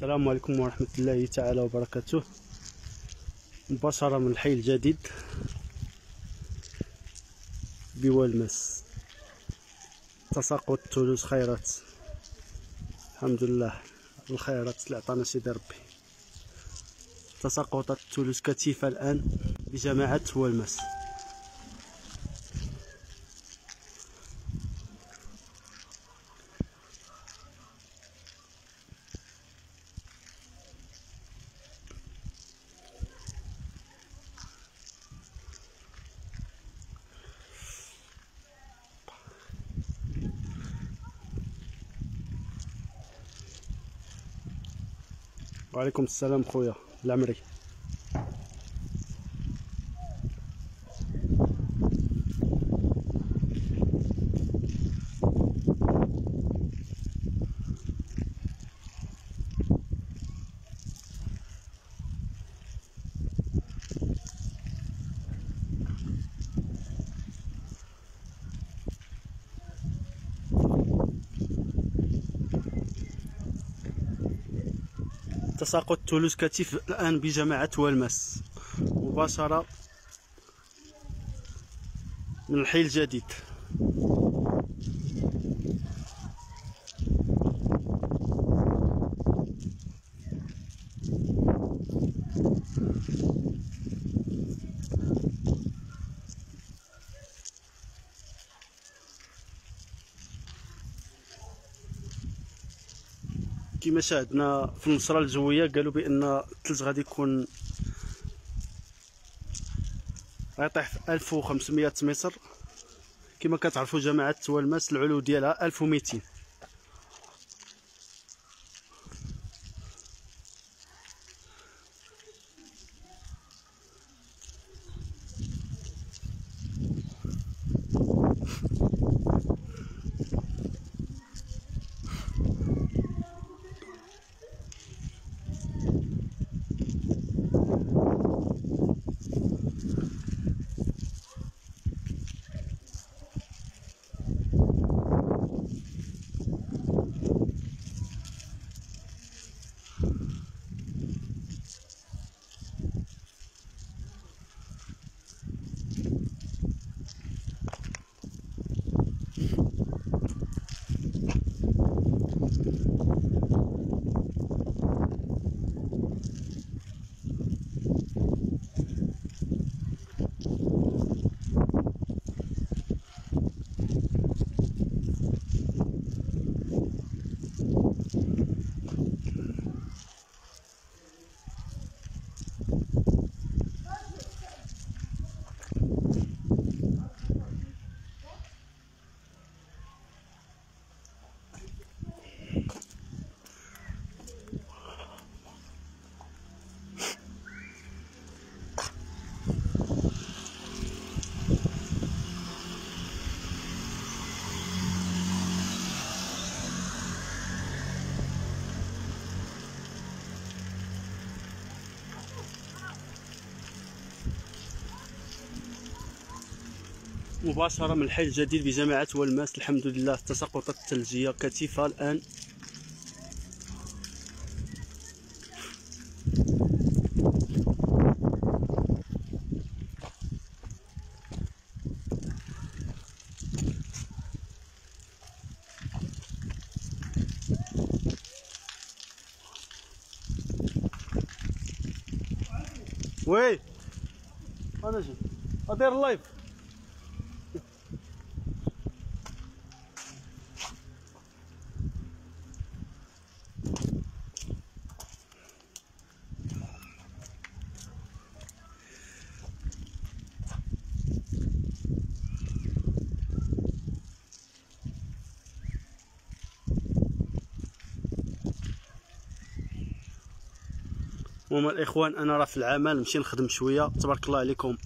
السلام عليكم ورحمة الله تعالى وبركاته. مباشرة من الحي الجديد بوالماس تساقط ثلوج خيرات. الحمد لله. الخيرات اللي عطانا سيدي ربي. تساقطات ثلوج كثيفة الآن بجماعة والماس وعليكم السلام خويا العمري. تساقط تولوز كتيف الآن بجماعة والماس. مباشرة من الحي الجديد. كما شاهدنا في النصرة الجوية قالوا بأن الثلج غادي يكون غيطيح في 1500 متر. كما كتعرفوا جماعة توالماس العلو ديالها 1200 مباشرة من الحي الجديد بجامعة والماس الحمد لله التساقطات الثلجية كثيفة الآن. وي أنا جي أدير اللايف. هما الإخوان أنا راه في العمل نمشي نخدم شوية. تبارك الله عليكم.